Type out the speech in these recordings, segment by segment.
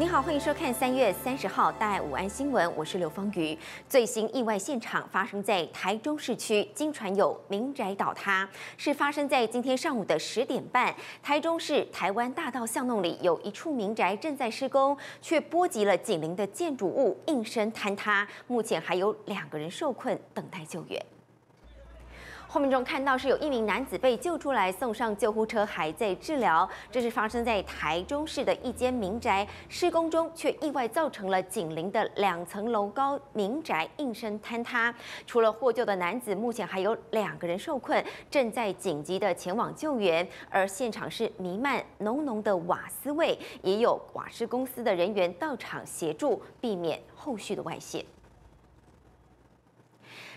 你好，欢迎收看三月三十号大爱午安新闻，我是刘芳瑜。最新意外现场发生在台中市区，经传有民宅倒塌，是发生在今天上午的十点半。台中市台湾大道巷弄里有一处民宅正在施工，却波及了紧邻的建筑物，应声坍塌。目前还有两个人受困，等待救援。画面中看到是有一名男子被救出来，送上救护车，还在治疗。这是发生在台中市的一间民宅施工中，却意外造成了紧邻的两层楼高民宅应声坍塌。除了获救的男子，目前还有两个人受困，正在紧急的前往救援。而现场是弥漫浓浓的瓦斯味，也有瓦斯公司的人员到场协助，避免后续的外泄。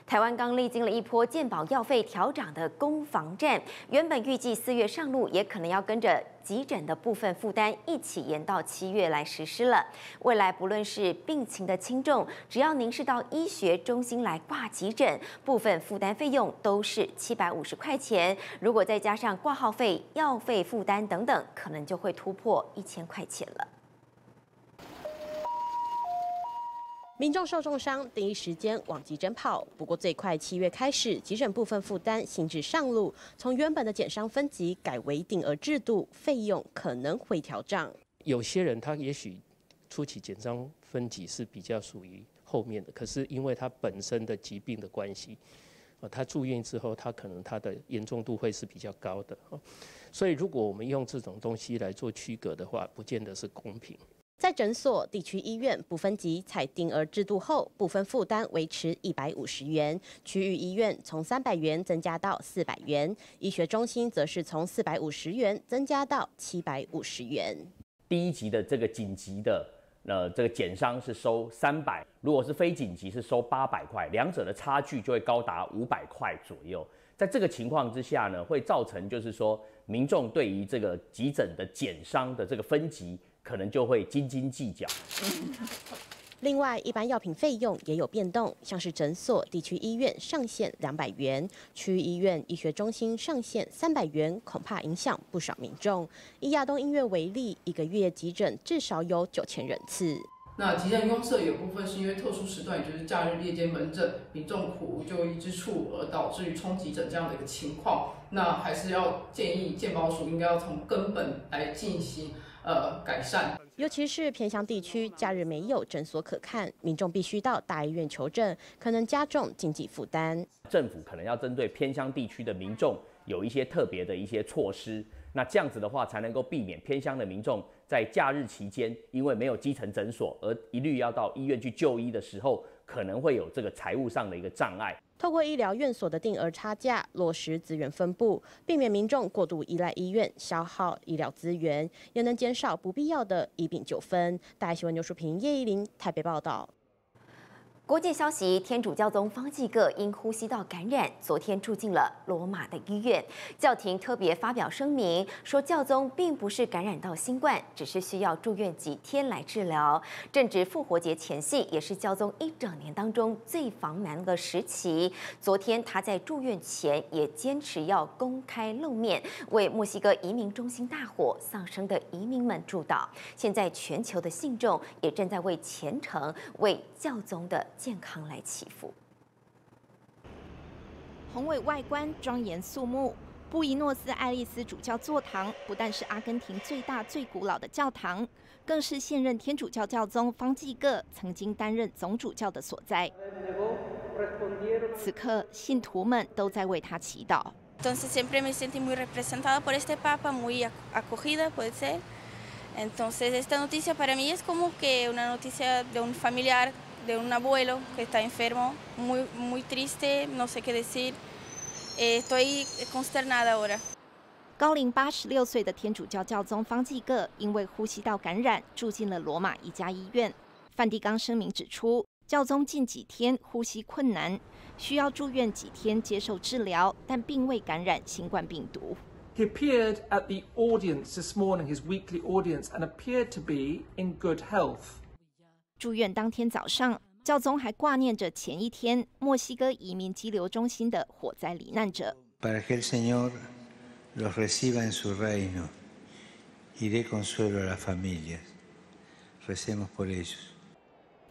台湾刚历经了一波健保药费调涨的攻防战，原本预计四月上路，也可能要跟着急诊的部分负担一起延到七月来实施了。未来不论是病情的轻重，只要您是到医学中心来挂急诊，部分负担费用都是七百五十块钱。如果再加上挂号费、药费负担等等，可能就会突破一千块钱了。民众受重伤，第一时间往急诊跑。不过最快七月开始，急诊部分负担新制上路，从原本的减伤分级改为定额制度，费用可能会调涨。有些人他也许初期减伤分级是比较属于后面的，可是因为他本身的疾病的关系，啊，他住院之后，他可能他的严重度会是比较高的。所以如果我们用这种东西来做区隔的话，不见得是公平。在诊所、地区医院不分级采定额制度后，部分负担维持一百五十元；区域医院从三百元增加到四百元，医学中心则是从四百五十元增加到七百五十元。第一级的这个紧急的，呃，这个减伤是收三百，如果是非紧急是收八百块，两者的差距就会高达五百块左右。在这个情况之下呢，会造成就是说民众对于这个急诊的减伤的这个分级。可能就会斤斤计较。另外，一般药品费用也有变动，像是诊所、地区医院上限两百元，区医院、医学中心上限三百元，恐怕影响不少民众。以亚东医院为例，一个月急诊至少有九千人次。那急诊拥塞有部分是因为特殊时段，也就是假日夜间门诊，民众苦无就医之处，而导致于冲急诊这样的一个情况。那还是要建议健保署应该要从根本来进行。呃，改善，尤其是偏乡地区，假日没有诊所可看，民众必须到大医院求诊，可能加重经济负担。政府可能要针对偏乡地区的民众有一些特别的一些措施，那这样子的话，才能够避免偏乡的民众在假日期间，因为没有基层诊所而一律要到医院去就医的时候，可能会有这个财务上的一个障碍。透过医疗院所的定额差价落实资源分布，避免民众过度依赖医院，消耗医疗资源，也能减少不必要的医病纠纷。大新闻牛淑平、叶依林台北报道。国际消息：天主教宗方济各因呼吸道感染，昨天住进了罗马的医院。教廷特别发表声明说，教宗并不是感染到新冠，只是需要住院几天来治疗。正值复活节前夕，也是教宗一整年当中最繁忙的时期。昨天他在住院前也坚持要公开露面，为墨西哥移民中心大火丧生的移民们祝祷。现在全球的信众也正在为虔诚为教宗的。健康来祈福。宏伟外观、庄严肃穆，布宜诺斯艾利斯主教座堂不但是阿根廷最大、最古老的教堂，更是现任天主教教宗方济各曾经担任总主教的所在。此刻，信徒们都在为他祈祷。Entonces siempre me sentí muy representada por este papa, muy acogida, puede ser. Entonces esta noticia para mí es como que una noticia de un familiar. De un abuelo que está enfermo, muy, muy triste, no sé qué decir. Estoy consternada ahora. 高龄八十六岁的天主教教宗方济各因为呼吸道感染住进了罗马一家医院。梵蒂冈声明指出，教宗近几天呼吸困难，需要住院几天接受治疗，但并未感染新冠病毒。He appeared at the audience this morning, his weekly audience, and appeared to be in good health. 住院当天早上，教宗还挂念着前一天墨西哥移民激流中心的火灾罹难者。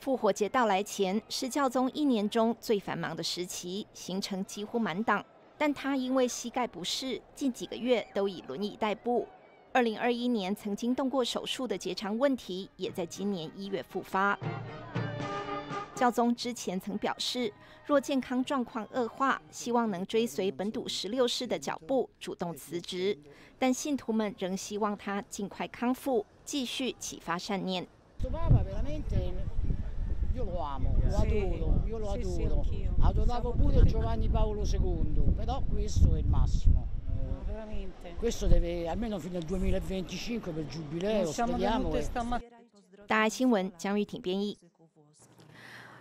复活节到来前是教宗一年中最繁忙的时期，行程几乎满档。但他因为膝盖不适，近几个月都以轮椅代步。二零二一年曾经动过手术的结肠问题，也在今年一月复发。教宗之前曾表示，若健康状况恶化，希望能追随本笃十六世的脚步，主动辞职。但信徒们仍希望他尽快康复，继续启发善念。大爱新闻江玉婷编译。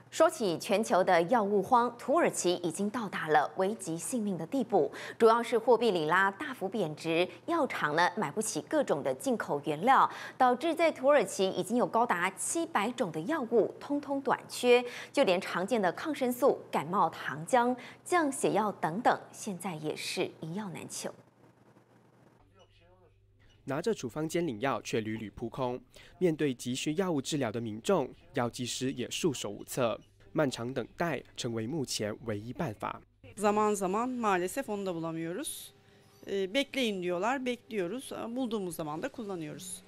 说起全球的药物荒，土耳其已经到达了危及性命的地步。主要是货币里拉大幅贬值，药厂呢买不起各种的进口原料，导致在土耳其已经有高达七百种的药物通通短缺，就连常见的抗生素、感冒糖浆、降血药等等，现在也是一药难求。拿着处方间领药却屡屡扑空，面对急需药物治疗的民众，药剂师也束手无策，漫长等待成为目前唯一办法。Zaman zaman maalesef onu da bulamıyoruz. Bekleyin diyorlar, bekliyoruz. Bulduğumuz zaman da kullanıyoruz.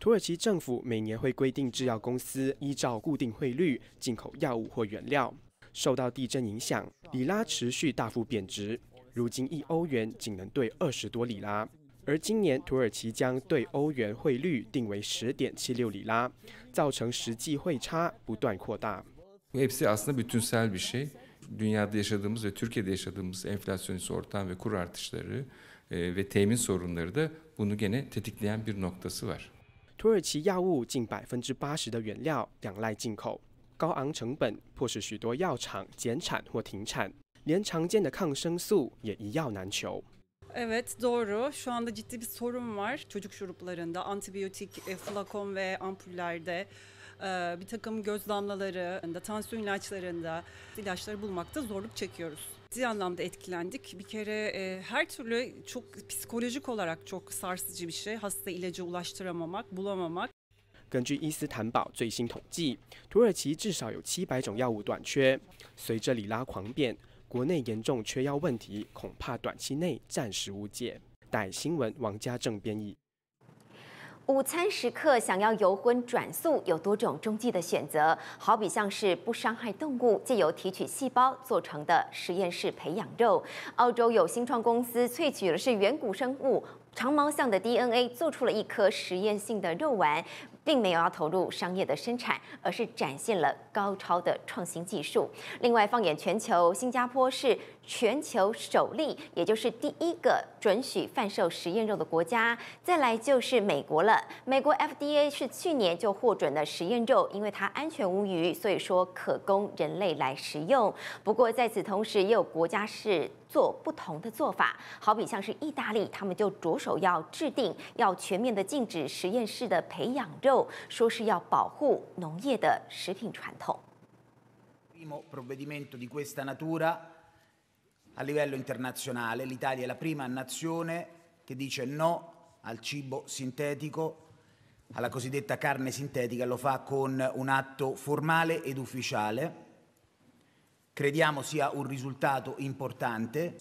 土耳其政府每年会规定制药公司依照固定汇率进口药物或原料。受到地震影响，里拉持续大幅贬值，如今一欧元仅能兑二十多里拉。而今年土耳其将对欧元汇率定为十点七六里拉，造成实际汇差不断扩大。Hepsi aslında bütünsel bir şey. Dünyada yaşadığımız ve Türkiye'de yaşadığımız enflasyonist ortam ve kur artışları ve temin sorunları da bunu gene tetikleyen bir noktası var. 土耳其药物近百分之八十的原料仰赖进口，高昂成本迫使许多药厂减产或停产，连常见的抗生素也一药难求。Evet doğru. Şu anda ciddi bir sorun var çocuk şuruplarında, antibiyotik flakon ve ampullerde, bir takım göz damlaları, tansiyon ilaçlarında ilaçları bulmakta zorluk çekiyoruz. Ciddi anlamda etkilendik. Bir kere her türlü çok psikolojik olarak çok sarsıcı bir şey. Hasta ilacı ulaştıramamak, bulamamak. 根据伊斯坦堡最新统计，土耳其至少有七百种药物短缺。随着里拉狂贬， 国内严重缺药问题，恐怕短期内暂时无解。待新闻王家正编译。午餐时刻想要由荤转素，有多种中剂的选择，好比像是不伤害动物，借由提取细胞做成的实验室培养肉。澳洲有新创公司萃取的是远古生物长毛象的 DNA，做出了一颗实验性的肉丸。并没有要投入商业的生产，而是展现了高超的创新技术。另外，放眼全球，新加坡是全球首例，也就是第一个准许贩售实验肉的国家。再来就是美国了，美国 FDA 是去年就获准的实验肉，因为它安全无虞，所以说可供人类来食用。不过在此同时，也有国家是。做不同的做法，好比像是意大利，他们就着手要制定要全面的禁止实验室的培养肉，说是要保护农业的食品传统。A livello internazionale, l'Italia è la prima nazione che dice no al cibo sintetico, alla cosiddetta carne sintetica, lo fa con un atto formale ed ufficiale. crediamo sia un risultato importante。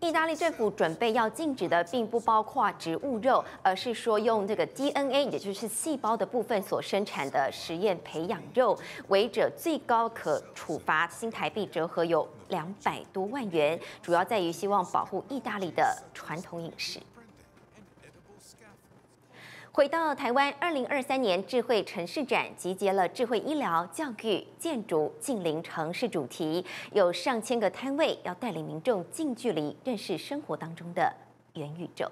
意大利政府准备要禁止的，并不包括植物肉，而是说用这个 DNA，也就是细胞的部分所生产的实验培养肉，违者最高可处罚新台币折合有两百多万元。主要在于希望保护意大利的传统饮食。回到台湾，二零二三年智慧城市展集结了智慧医疗、教育、建筑、近邻城市主题，有上千个摊位，要带领民众近距离认识生活当中的元宇宙。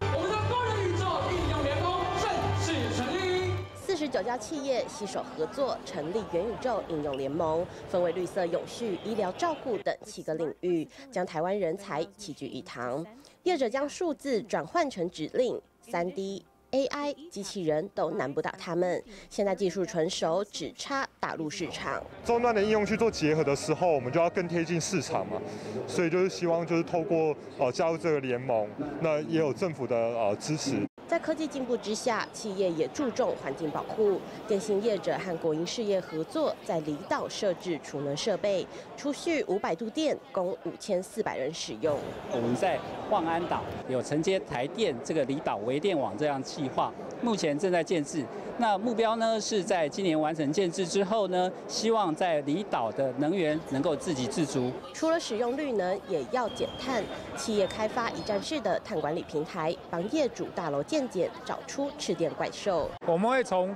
我们的多元宇宙应用联盟正式成立，四十九家企业携手合作成立元宇宙应用联盟，分为绿色、永续、医疗照顾等七个领域，将台湾人才齐聚一堂。业者将数字转换成指令。三 D、AI、机器人都难不倒他们。现在技术成熟，只差打入市场。终端的应用去做结合的时候，我们就要更贴近市场嘛。所以就是希望就是透过呃加入这个联盟，那也有政府的呃支持。在科技进步之下，企业也注重环境保护。电信业者和国营事业合作，在离岛设置储能设备，储蓄五百度电，供五千四百人使用。我们在望安岛有承接台电这个离岛微电网这样计划，目前正在建制。那目标呢是在今年完成建制之后呢，希望在离岛的能源能够自给自足。除了使用绿能，也要减碳。企业开发一站式的碳管理平台，帮业主大楼建检找出吃电怪兽。我们会从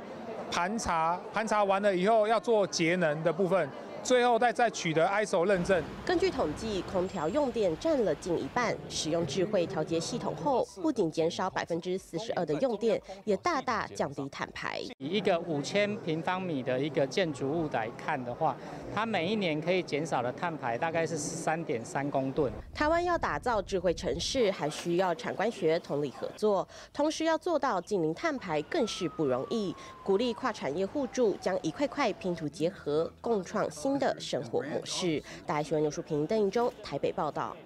盘查，盘查完了以后要做节能的部分。最后再再取得 ISO 认证。根据统计，空调用电占了近一半。使用智慧调节系统后，不仅减少百分之四十二的用电，也大大降低碳排。以一个五千平方米的一个建筑物来看的话，它每一年可以减少的碳排大概是三点三公吨。台湾要打造智慧城市，还需要产官学同理合作，同时要做到近零碳排更是不容易。鼓励跨产业互助，将一块块拼图结合，共创新的生活模式。大家喜欢牛淑平、邓颖中台北报道。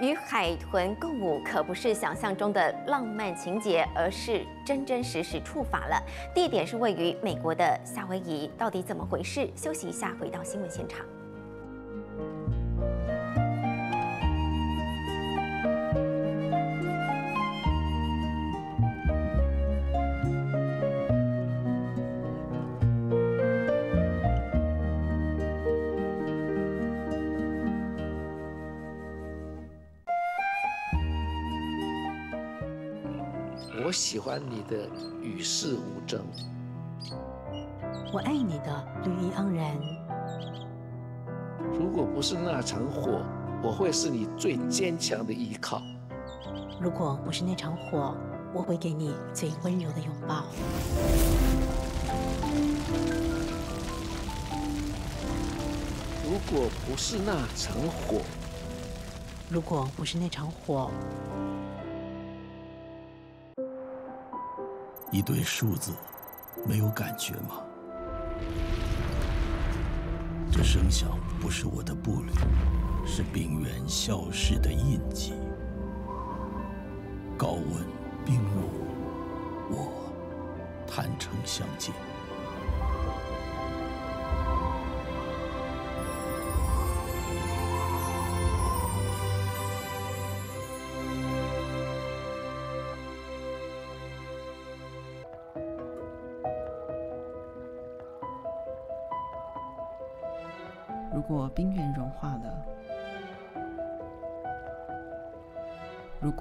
与海豚共舞可不是想象中的浪漫情节，而是真真实实触法了。地点是位于美国的夏威夷，到底怎么回事？休息一下，回到新闻现场。我喜欢你的与世无争，我爱你的绿意盎然。如果不是那场火，我会是你最坚强的依靠。如果不是那场火，我会给你最温柔的拥抱。如果不是那场火，如果不是那场火。你对数字，没有感觉吗？这声响不是我的步履，是冰原消失的印记。高温冰融，我坦诚相见。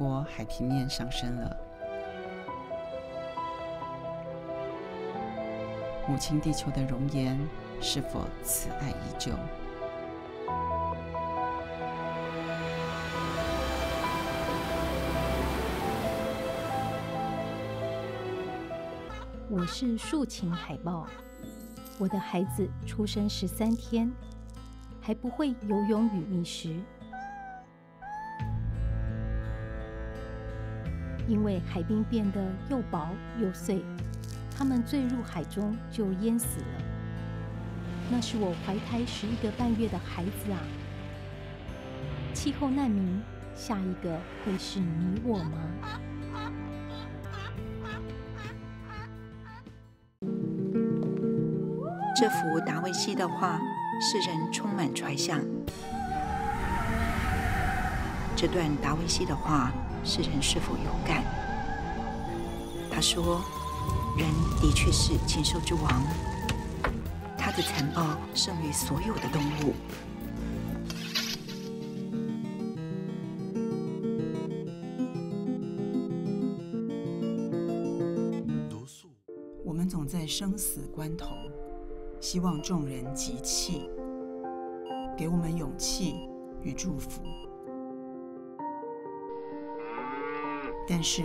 如果海平面上升了，母亲地球的容颜是否慈爱依旧？我是竖琴海豹，我的孩子出生十三天。还不会游泳与觅食，因为海冰变得又薄又碎，他们坠入海中就淹死了。那是我怀胎十一个半月的孩子啊！气候难民，下一个会是你我吗？这幅达维西的画。世人充满揣想。这段达维西的话，世人是否有感？他说：“人的确是禽兽之王，他的残暴胜于所有的动物。”我们总在生死关头，希望众人集气。给我们勇气与祝福，但是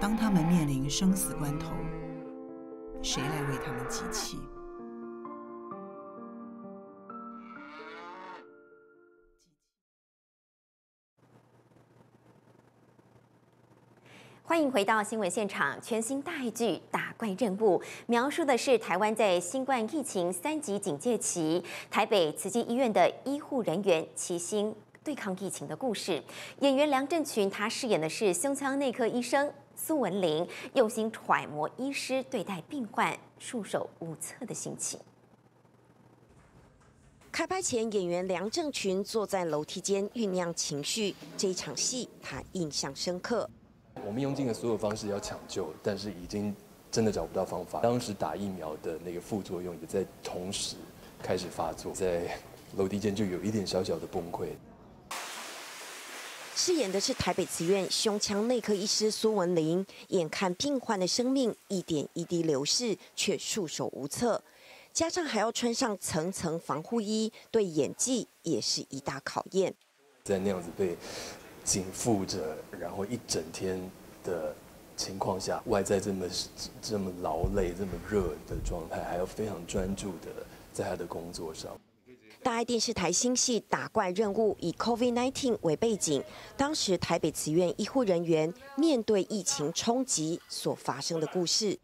当他们面临生死关头，谁来为他们集气？欢迎回到新闻现场。全新大剧《打怪任务》描述的是台湾在新冠疫情三级警戒期，台北慈济医院的医护人员齐心对抗疫情的故事。演员梁振群他饰演的是胸腔内科医生，苏文玲用心揣摩医师对待病患束手无策的心情。开拍前，演员梁振群坐在楼梯间酝酿情绪，这一场戏他印象深刻。我们用尽了所有方式要抢救，但是已经真的找不到方法。当时打疫苗的那个副作用也在同时开始发作，在楼梯间就有一点小小的崩溃。饰演的是台北慈院胸腔内科医师苏文玲，眼看病患的生命一点一滴流逝，却束手无策，加上还要穿上层层防护衣，对演技也是一大考验。在那样子被紧缚着，然后一整天的情况下，外在这么这么劳累、这么热的状态，还要非常专注的在他的工作上。大爱电视台新戏《打怪任务》以 COVID-19 为背景，当时台北慈院医护人员面对疫情冲击所发生的故事。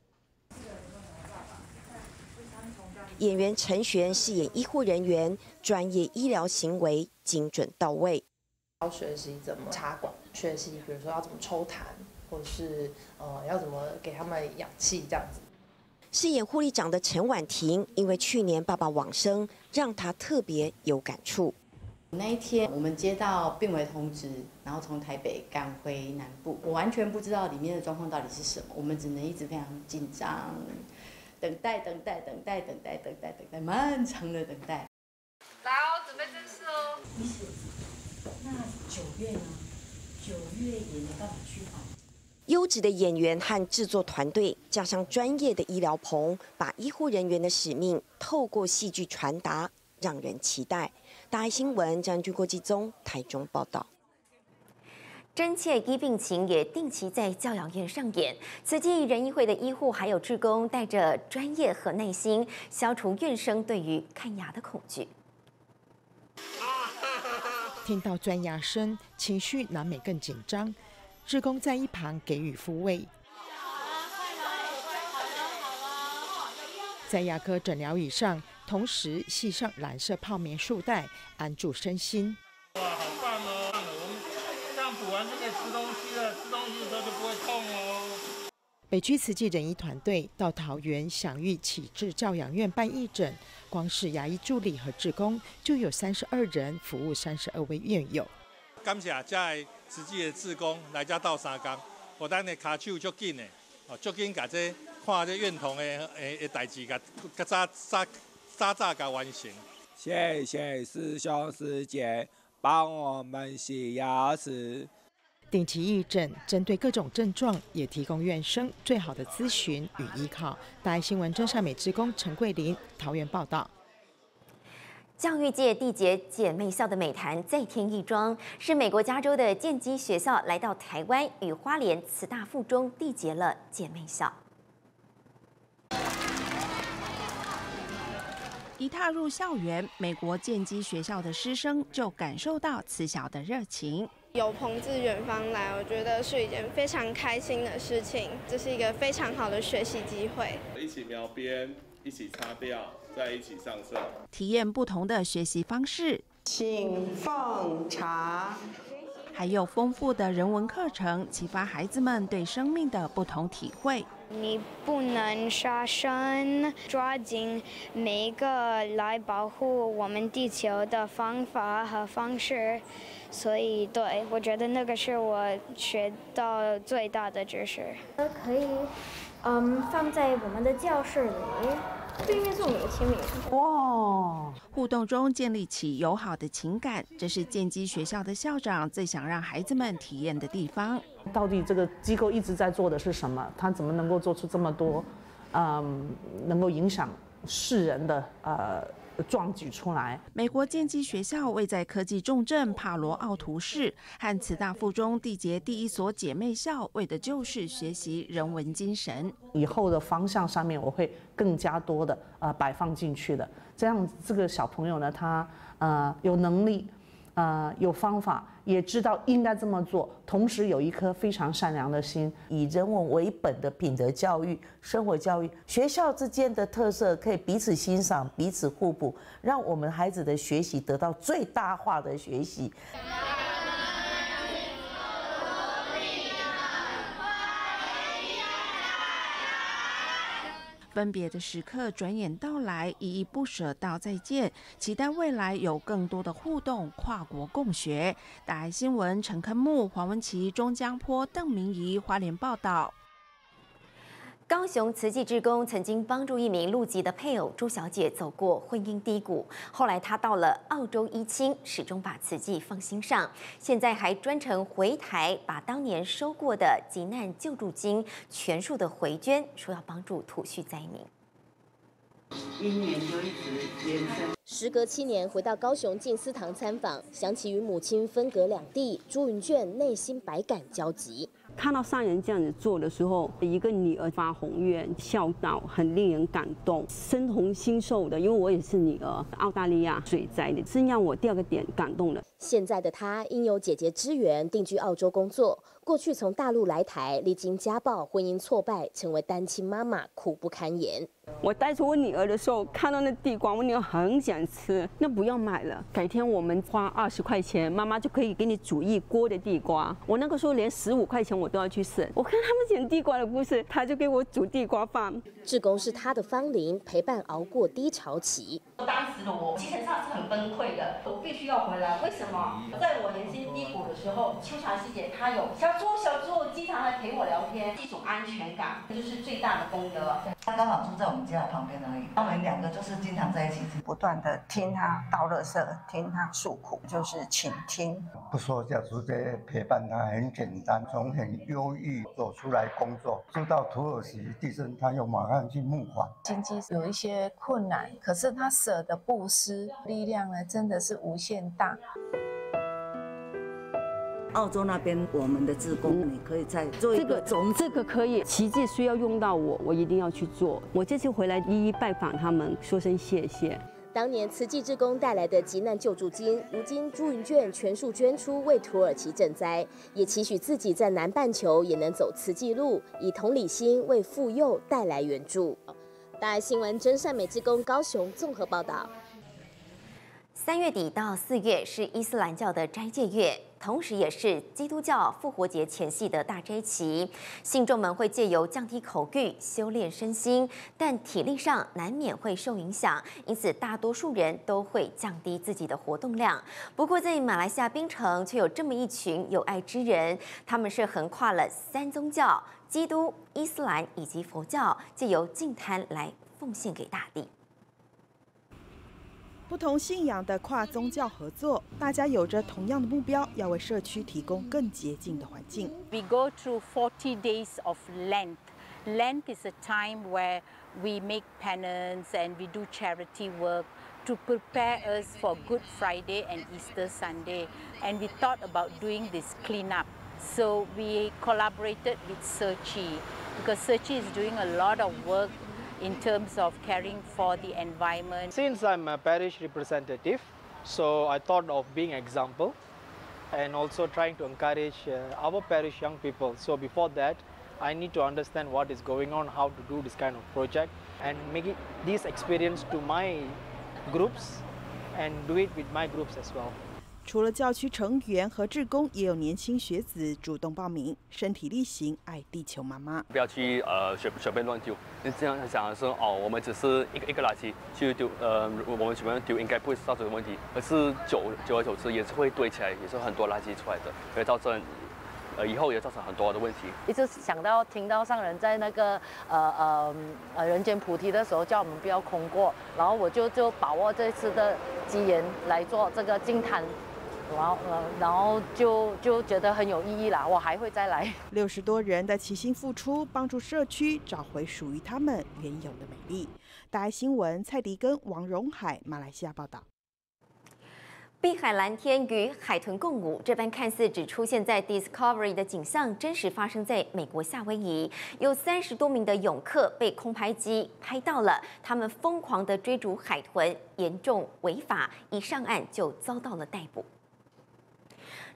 演员陈璇饰演医护人员，专业医疗行为精准到位。要学习怎么插管，学习比如说要怎么抽痰，或是呃要怎么给他们氧气这样子。饰演护理长的陈婉婷，因为去年爸爸往生，让她特别有感触。那一天我们接到病危通知，然后从台北赶回南部，我完全不知道里面的状况到底是什么，我们只能一直非常紧张，等待、等待、等待、等待、等待、等待，漫长的等待。来哦，准备正式哦。那九月呢？九月也没办法去啊。优质的演员和制作团队，加上专业的医疗棚，把医护人员的使命透过戏剧传达，让人期待。大爱新闻将军国际中台中报道。真切医病情也定期在教养院上演。此际，仁医会的医护还有志工，带着专业和耐心，消除院生对于看牙的恐惧。听到钻牙声，情绪难免更紧张。志工在一旁给予抚慰。在牙科诊疗椅上，同时系上蓝色泡棉束带，安住身心。哇，好棒哦！我们这样补完就可以吃东西了，吃东西的时候就不会痛哦。北区慈济仁医团队到桃园享誉启智教养院办义诊，光是牙医助理和志工就有三十二人，服务三十二位院友。感谢在慈济的志工来遮斗三工，我咱的骹手足紧的，哦，足紧甲这看这院童的诶诶代志，甲甲早早早早甲完成。谢谢师兄师姐帮我们洗牙齿。定期义诊，针对各种症状，也提供院生最好的咨询与依靠。大爱新闻真善美职工陈桂林桃园报道。教育界缔结姐妹校的美谈再添一桩，是美国加州的建基学校来到台湾，与花莲慈大附中缔结了姐妹校。一踏入校园，美国建基学校的师生就感受到慈小的热情。有朋自远方来，我觉得是一件非常开心的事情，这是一个非常好的学习机会。一起描边，一起擦掉，再一起上色，体验不同的学习方式。请奉茶。还有丰富的人文课程，启发孩子们对生命的不同体会。你不能杀生，抓紧每一个来保护我们地球的方法和方式。所以，对我觉得那个是我学到最大的知识。可以，嗯，放在我们的教室里。对面是我们的签名。哇！互动中建立起友好的情感，这是建基学校的校长最想让孩子们体验的地方。到底这个机构一直在做的是什么？他怎么能够做出这么多，嗯，能够影响世人的呃？壮举出来。美国剑击学校位在科技重镇帕罗奥图市，和慈大附中缔结第一所姐妹校，为的就是学习人文精神。以后的方向上面，我会更加多的呃摆放进去的。这样这个小朋友呢，他呃有能力。呃，有方法，也知道应该这么做，同时有一颗非常善良的心，以人文为本的品德教育、生活教育，学校之间的特色可以彼此欣赏、彼此互补，让我们孩子的学习得到最大化的学习。分别的时刻转眼到来，依依不舍道再见，期待未来有更多的互动，跨国共学。大爱新闻陈科木、黄文琪、钟江坡、邓明仪花莲报道。高雄慈济志工曾经帮助一名陆籍的配偶朱小姐走过婚姻低谷，后来她到了澳洲一亲，始终把慈济放心上，现在还专程回台，把当年收过的急难救助金全数的回捐，说要帮助土叙灾民。时隔七年回到高雄静思堂参访，想起与母亲分隔两地，朱云卷内心百感交集。看到上人这样子做的时候，一个女儿发宏愿孝道，很令人感动，身同心受的。因为我也是女儿，澳大利亚水灾的，真让我第二个点感动了。现在的她因有姐姐支援，定居澳洲工作。过去从大陆来台，历经家暴、婚姻挫败，成为单亲妈妈，苦不堪言。我带着我女儿的时候，看到那地瓜，我女儿很想吃，那不要买了，改天我们花二十块钱，妈妈就可以给你煮一锅的地瓜。我那个时候连十五块钱我都要去省。我看他们捡地瓜的故事，他就给我煮地瓜饭。志工是他的芳龄，陪伴熬过低潮期。当时的我精神上是很崩溃的，我必须要回来。为什么？在我人生低谷的时候，秋霞师姐她有小猪小猪经常来陪我聊天，一种安全感，这就是最大的功德。他刚好住在我们家旁边而已，他们两个就是经常在一起，不断的听他道乐色，听他诉苦，就是倾听。不说小猪姐陪伴他很简单，从很忧郁走出来工作，住到土耳其地震，他又马上去募款。经济有一些困难，可是他舍的布施，力量呢真的是无限大。澳洲那边，我们的职工，你可以再做一个种，这个可以。奇迹需要用到我，我一定要去做。我这次回来一一拜访他们，说声谢谢。当年慈济志工带来的急难救助金，如今朱云卷全数捐出为土耳其赈灾，也期许自己在南半球也能走慈济路，以同理心为妇幼带来援助。大爱新闻真善美之工高雄综合报道。三月底到四月是伊斯兰教的斋戒月，同时也是基督教复活节前夕的大斋期。信众们会借由降低口欲、修炼身心，但体力上难免会受影响，因此大多数人都会降低自己的活动量。不过，在马来西亚槟城却有这么一群有爱之人，他们是横跨了三宗教——基督、伊斯兰以及佛教，借由净滩来奉献给大地。不同信仰的跨宗教合作，大家有着同样的目标，要为社区提供更洁净的环境。We go through 40 days of Lent. Lent is a time where we make penance and we do charity work to prepare us for Good Friday and Easter Sunday. And we thought about doing this cleanup. So we collaborated with Searchy because Searchy is doing a lot of work in terms of caring for the environment. Since I'm a parish representative, so I thought of being example and also trying to encourage uh, our parish young people. So before that, I need to understand what is going on, how to do this kind of project and make it, this experience to my groups and do it with my groups as well. 除了教区成员和志工，也有年轻学子主动报名，身体力行，爱地球妈妈。不要去呃随随便乱丢。你这样想的是哦，我们只是一个一个垃圾去丢，呃，我们随便丢应该不会造成问题，可是久久而久之也是会堆起来，也是很多垃圾出来的，会造成呃以后也造成很多的问题。一直想到听到上人在那个呃呃呃人间菩提的时候，叫我们不要空过，然后我就就把握这次的机缘来做这个净滩。然后，呃，然后就就觉得很有意义啦，我还会再来。六十多人的齐心付出，帮助社区找回属于他们原有的美丽。大爱新闻蔡迪根王荣海，马来西亚报道。碧海蓝天与海豚共舞，这般看似只出现在 Discovery 的景象，真实发生在美国夏威夷。有三十多名的泳客被空拍机拍到了，他们疯狂地追逐海豚，严重违法，一上岸就遭到了逮捕。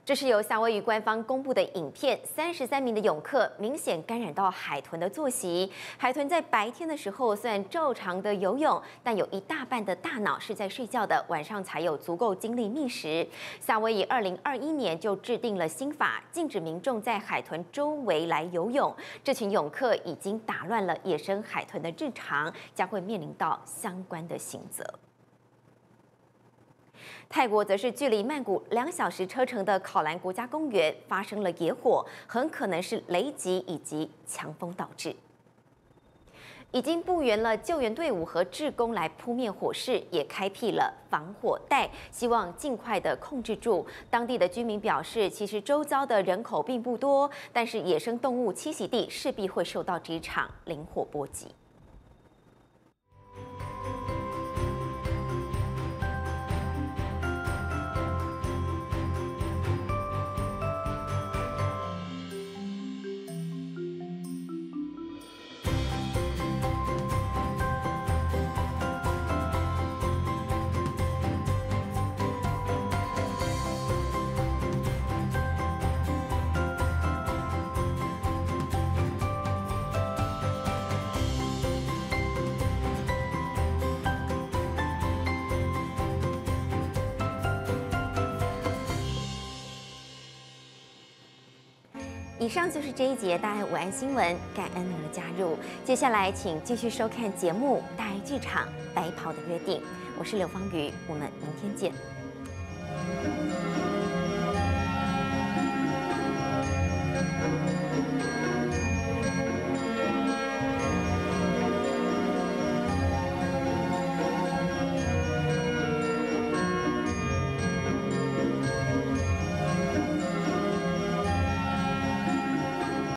这是由夏威夷官方公布的影片，三十三名的泳客明显感染到海豚的作息。海豚在白天的时候虽然照常的游泳，但有一大半的大脑是在睡觉的，晚上才有足够精力觅食。夏威夷二零二一年就制定了新法，禁止民众在海豚周围来游泳。这群泳客已经打乱了野生海豚的日常，将会面临到相关的刑责。泰国则是距离曼谷两小时车程的考兰国家公园发生了野火，很可能是雷击以及强风导致。已经布援了救援队伍和志工来扑灭火势，也开辟了防火带，希望尽快的控制住。当地的居民表示，其实周遭的人口并不多，但是野生动物栖息地势必会受到这场林火波及。以上就是这一节大爱午安新闻，感恩您的加入。接下来请继续收看节目《大爱剧场白袍的约定》，我是刘芳瑜，我们明天见。